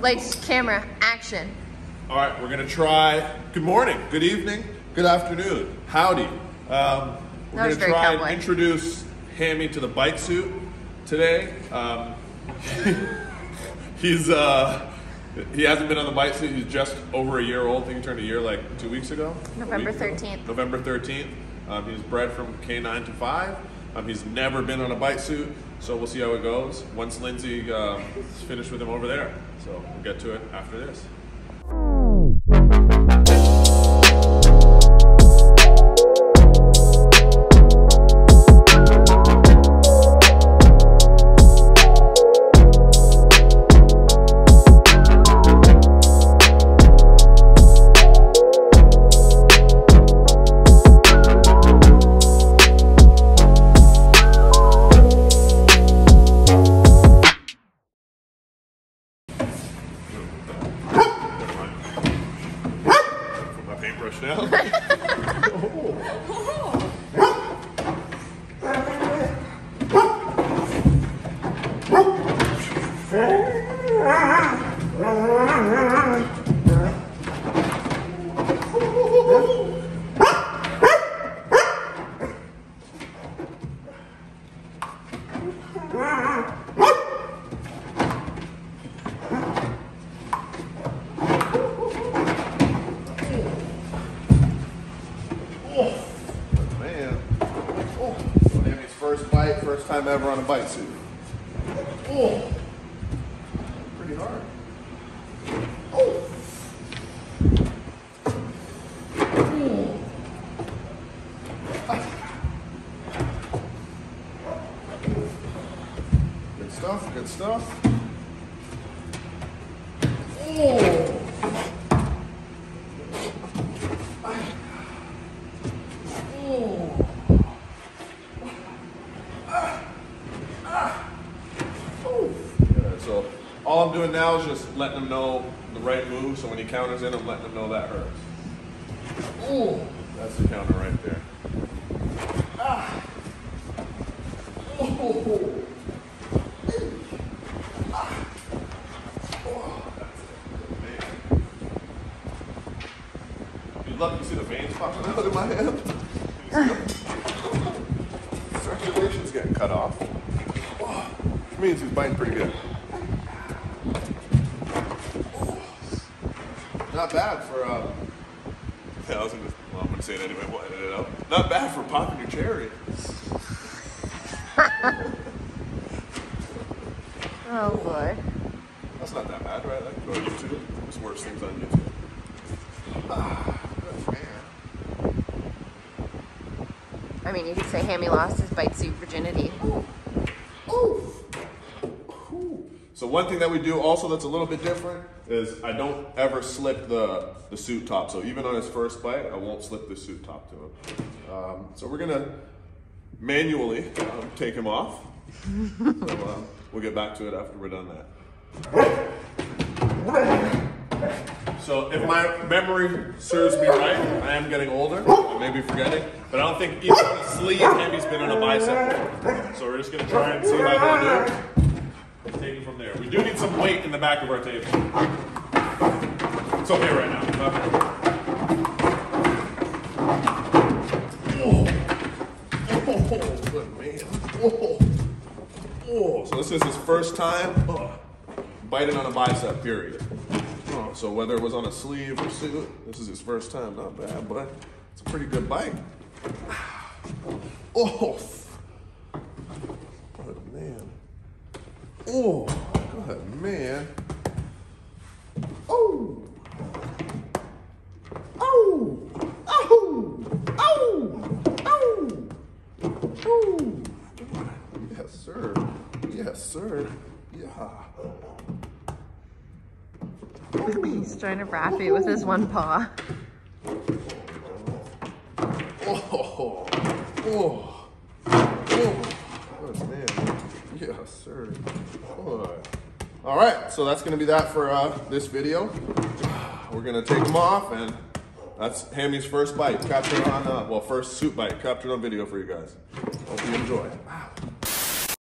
Lights, camera, action. All right, we're gonna try. Good morning, good evening, good afternoon, howdy. Um, we're gonna try cowboy. and introduce Hammi to the bite suit today. Um, he's uh, he hasn't been on the bite suit. He's just over a year old. I think he turned a year like two weeks ago. November week ago? 13th. November thirteenth. Um, he's bred from K9 to five. Um, he's never been on a bite suit, so we'll see how it goes once Lindsay um, is finished with him over there. So we'll get to it after this. trail. oh. Oh. Time ever on a bite suit. Oh, pretty hard. Oh. Oh. Good stuff, good stuff. Oh. Yeah, so all I'm doing now is just letting him know the right move. So when he counters in, I'm letting him know that hurts. Ooh, that's the counter right there. Ah. Ooh. Ah. Oh, that's it. Man. You'd love to see the veins popping out of my hand. Circulation's getting cut off. Which means he's biting pretty good. Not bad for, uh, yeah, I was gonna, well, I'm gonna say it anyway, we'll edit it out. Not bad for popping your cherry. Oh boy. That's not that bad, right? Like, go to YouTube. There's worse things on YouTube. Ah, man. I mean, you could say Hammi lost his bite suit virginity. One thing that we do also that's a little bit different is I don't ever slip the, the suit top. So even on his first bite, I won't slip the suit top to him. Um, so we're gonna manually um, take him off. so uh, we'll get back to it after we're done that. So if my memory serves me right, I am getting older. I may be forgetting, but I don't think even on sleeve Hammi's been on a bicep. So we're just gonna try and see how they do. From there. We do need some weight in the back of our table. It's okay right now. Oh. oh, good man. Oh. Oh, so this is his first time oh, biting on a bicep, period. Oh, so whether it was on a sleeve or suit, this is his first time. Not bad, but it's a pretty good bite. Oh, good man. Oh, good man. Oh. Oh. Oh. Oh. Oh. Oh. Yes, sir. Yes, sir. Yeah. He's trying to wrap it with his one paw. Oh. Oh. Oh. Good man. Yes, sir. All right, so that's gonna be that for uh, this video. We're gonna take them off, and that's Hammi's first bite, captured on, uh, well, first suit bite, captured on video for you guys. Hope you enjoy.